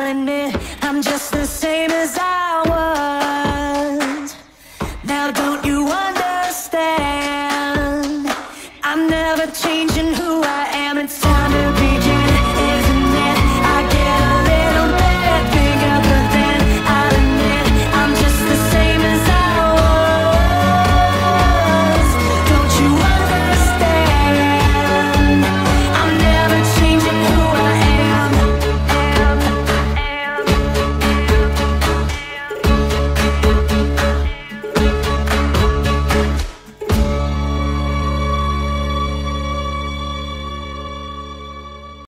darling, I'm just the same as I was. Now don't you understand? I'm never changing who I am.